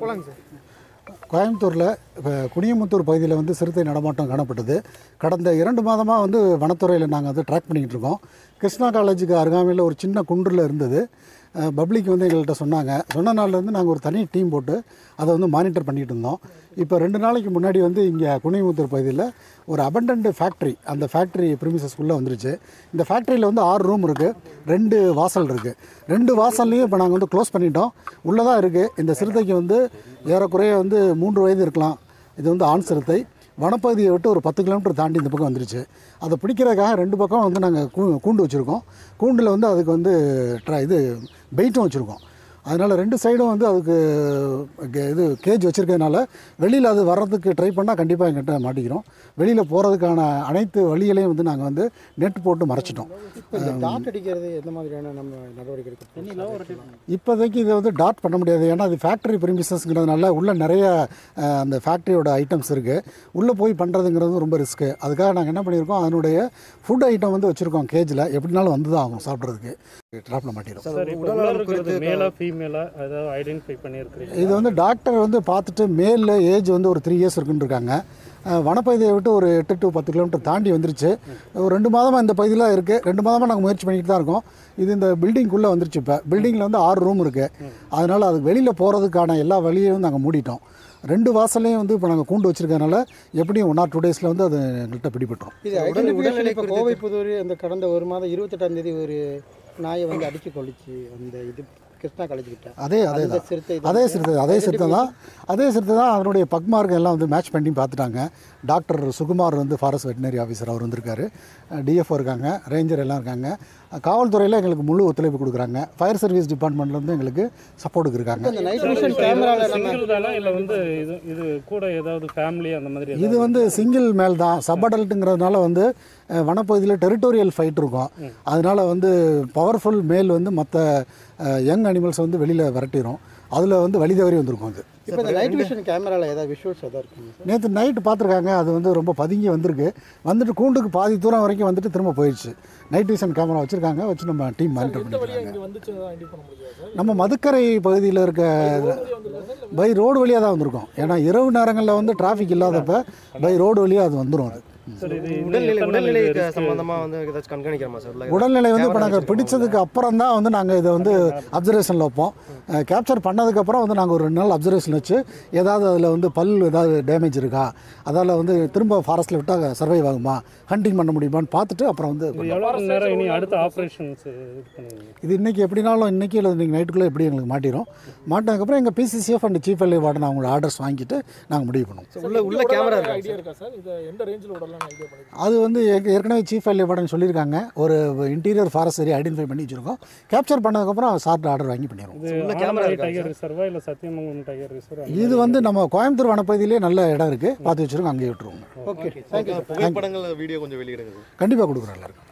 போலாங்க சார். கோயம்புத்தூரில் இப்போ குனியமுத்தூர் பகுதியில் வந்து சிறுத்தை நடமாட்டம் காணப்பட்டது. கடந்த இரண்டு மாதமாக வந்து வனத்துறையில் நாங்கள் வந்து ட்ராக் பண்ணிக்கிட்டு இருக்கோம். கிருஷ்ணா காலேஜுக்கு அருகாமையில் ஒரு சின்ன குன்றில் இருந்தது. பப்ளிக் வந்து எங்கள்கிட்ட சொன்னாங்க. சொன்ன நாள்லேருந்து நாங்கள் ஒரு தனி டீம் போட்டு அதை வந்து மானிட்டர் பண்ணிகிட்டு இருந்தோம். இப்போ ரெண்டு நாளைக்கு முன்னாடி வந்து இங்கே குனிமுத்தூர் பகுதியில் ஒரு அபண்டன்ட் ஃபேக்ட்ரி அந்த ஃபேக்ட்ரி ப்ரிமிசஸ்க்குள்ளே வந்துருச்சு. இந்த ஃபேக்ட்ரியில் வந்து ஆறு ரூம் இருக்குது ரெண்டு வாசல் இருக்குது ரெண்டு வாசல்லையும் இப்போ நாங்கள் வந்து க்ளோஸ் பண்ணிட்டோம். உள்ளே தான் இருக்குது இந்த சிறுத்தைக்கு வந்து ஏறக்குறைய வந்து மூன்று வயது இருக்கலாம். இது வந்து ஆண் சிறுத்தை. வனப்பகுதியை விட்டு ஒரு பத்து கிலோமீட்டர் தாண்டி இந்த பக்கம் வந்துருச்சு. அதை பிடிக்கிறதுக்காக ரெண்டு பக்கம் வந்து நாங்கள் கூ கூண்டு வச்சுருக்கோம். கூண்டில் வந்து அதுக்கு வந்து ட்ரா இது பெயிட்டும் வச்சுருக்கோம். அதனால் ரெண்டு சைடும் வந்து அதுக்கு கே- இது கேஜ் வச்சுருக்கறதுனால வெளியில் அது வர்றதுக்கு ட்ரை பண்ணால் கண்டிப்பாக எங்கிட்ட மாட்டிக்கிறோம். வெளியில் போகிறதுக்கான அனைத்து வழிகளையும் வந்து நாங்கள் வந்து நெட் போட்டு மறைச்சிட்டோம். இப்போதைக்கு இதை வந்து டாட் பண்ண முடியாது. ஏன்னா அது ஃபேக்ட்ரி ப்ரிமிசஸ்ங்கிறதுனால உள்ளே நிறைய அந்த ஃபேக்ட்ரியோட ஐட்டம்ஸ் இருக்குது உள்ளே போய் பண்ணுறதுங்கிறது ரொம்ப ரிஸ்க்கு அதுக்காக நாங்கள் என்ன பண்ணியிருக்கோம்? அதனுடைய ஃபுட் ஐட்டம் வந்து வச்சுருக்கோம் கேஜில் எப்படினாலும் வந்து தான் ஆகும் சாப்பிட்றதுக்கு. ட்ராப்பில் மாட்டிடும் சார் இப்போ உள்ள இருக்கிறது மேலா ஃபீமேலா அதாவது ஐடென்டிஃபை பண்ணியிருக்கிறீங்க இது வந்து டாக்டர் வந்து பார்த்துட்டு மேலில் ஏஜ் வந்து ஒரு த்ரீ இயர்ஸ் இருக்குன்னு இருக்காங்க அஹ், வனப்பகுதியை விட்டு ஒரு எட்டு டு பத்து கிலோமீட்டர் தாண்டி வந்துருச்சு. ஒரு ரெண்டு மாதமாக இந்த பகுதியில் இருக்குது ரெண்டு மாதமாக நாங்கள் முயற்சி பண்ணிக்கிட்டு தான் இருக்கோம். இது இந்த பில்டிங்குள்ளே வந்துருச்சு இப்போ. பில்டிங்கில் வந்து ஆறு ரூம் இருக்குது அதனால் அது வெளியில் போகிறதுக்கான எல்லா வழியையும் நாங்கள் மூடிட்டோம். ரெண்டு வாசல்லையும் வந்து இப்போ நாங்கள் கூண்டு வச்சிருக்கறனால எப்படியும் ஒன் ஆர் டூ டேஸில் வந்து அது எங்கள்கிட்ட பிடிபட்டுரும். இது உடல்நிலை இப்போ கோவை புதூர் அந்த கடந்த ஒரு மாதம் இருபத்தெட்டாம் தேதி ஒரு நாயை வந்து அடிச்சு கொள்ளிச்சு அந்த இது கிருஷ்ணா காலேஜ் கிட்ட அதே அதே தான். சிறுத்தை அதே சிறுத்தை அதே சிறுத்தை தான். அதே சிறுத்தை தான் அதனுடைய பக்மார்க் எல்லாம் வந்து மேட்ச் பண்ணி பார்த்துட்டாங்க. டாக்டர் சுகுமார் வந்து ஃபாரஸ்ட் வெட்டினரி ஆஃபீஸர் அவர் வந்திருக்காரு. டிஎஃப்ஓ இருக்காங்க ரேஞ்சர் எல்லாம் இருக்காங்க. காவல்துறையில் எங்களுக்கு முழு ஒத்துழைப்பு கொடுக்குறாங்க. ஃபயர் சர்வீஸ் டிபார்ட்மெண்ட்லேருந்து எங்களுக்கு சப்போர்ட்டுக்கு இருக்காங்க. இந்த நைட் விஷன் கேமராவில் நம்ம சிங்கிள் தானா? இல்லை வந்து இது இது கூட ஏதாவது ஃபேமிலி அந்த மாதிரி இது வந்து சிங்கிள் மேல் தான் சப் அடல்ட்டுங்கிறதுனால வந்து வனப்பகுதியில் டெரிட்டோரியல் ஃபைட் இருக்கும். அதனால வந்து பவர்ஃபுல் மேல் வந்து மற்ற யங் அனிமல்ஸ் வந்து வெளியில் விரட்டிடும் அதில் வந்து வழி தவறி வந்திருக்கும் அது. இப்போ இந்த நைட் விஷன் கேமராவில் ஏதாவது விஷுவல்ஸ் எதாவது இருக்குங்க சார் நேற்று நைட்டு பார்த்துருக்காங்க. அது வந்து ரொம்ப பதுங்கி வந்திருக்கு. வந்துட்டு கூண்டுக்கு பாதி தூரம் வரைக்கும் வந்துட்டு திரும்ப போயிடுச்சு நைட் விஷன் கேமரா வச்சுருக்காங்க. வச்சு நம்ம டீம் மானிட்டர் பண்ணிருக்காங்க நம்ம மதுக்கரை பகுதியில் இருக்க பை ரோடு வழியாக தான் வந்திருக்கோம். ஏன்னா இரவு நேரங்களில் வந்து டிராஃபிக் இல்லாதப்ப பை ரோடு வழியாக அது வந்துடும் அது. உடல்நிலை எத்தனை உடல்நிலை இது risk? சம்பந்தமா வந்து ஏதாச்சும் கண்காணிக்கிறோமா சார் உள்ள உடல்நிலை வந்து இப்போ நாங்கள்? பிடிச்சதுக்கு அப்புறம் தான் வந்து நாங்கள் இதை வந்து அப்சர்வேஷனில் வைப்போம். கேப்சர் பண்ணதுக்கப்புறம் வந்து நாங்கள் ஒரு ரெண்டு நாள் அப்சர்வேஷன் வச்சு ஏதாவது அதில் வந்து பல் ஏதாவது டேமேஜ் இருக்கா அதால் வந்து திரும்ப ஃபாரஸ்ட்டில் விட்டால் சர்வைவ் ஆகுமா ஹண்டிங் பண்ண முடியுமான்னு பார்த்துட்டு அப்புறம் வந்து அடுத்த ஆப்ரேஷன்ஸ் இது இன்றைக்கி எப்படினாலும் இன்றைக்கி இல்லை இன்றைக்கி நைட்டுக்குள்ளே எப்படி எங்களுக்கு மாட்டிடும் மாட்டினதுக்கப்புறம் எங்கள் பிசிசிஎஃப் அண்ட் சீஃப் எல்ஐ வார்டன் அவங்களோட ஆர்டர்ஸ் வாங்கிட்டு நாங்கள் முடிவு பண்ணுவோம். உள்ள உள்ள கேமரா இருக்கா ஐடியா இருக்கா சார்? இது எந்த ரேஞ்சில் விடலாம் அது வந்து ஏற்க- ஏற்கனவே சீஃப் எல்ஐ வார்டன் சொல்லியிருக்காங்க. ஒரு இன்டீரியர் ஃபாரஸ்ட் ஏரியா ஐடென்டிஃபை பண்ணி வச்சுருக்கோம். கேப்சர் பண்ணதுக்கப்புறம் சார்ட் ஆர்டர் வாங்கி பண்ணிடுவோம். இது வந்து நம்ம கோயம்புத்தூர் வனப்பகுதியிலே நல்ல இடம் இருக்குது பார்த்து வச்சுருக்கோம் அங்கேயே விட்டுருவோங்க ஓகே புகைப்படங்கள் வீடியோ கொஞ்சம் வெளியிடுங்க கண்டிப்பாக கொடுக்குறோம் எல்லாருக்கும்.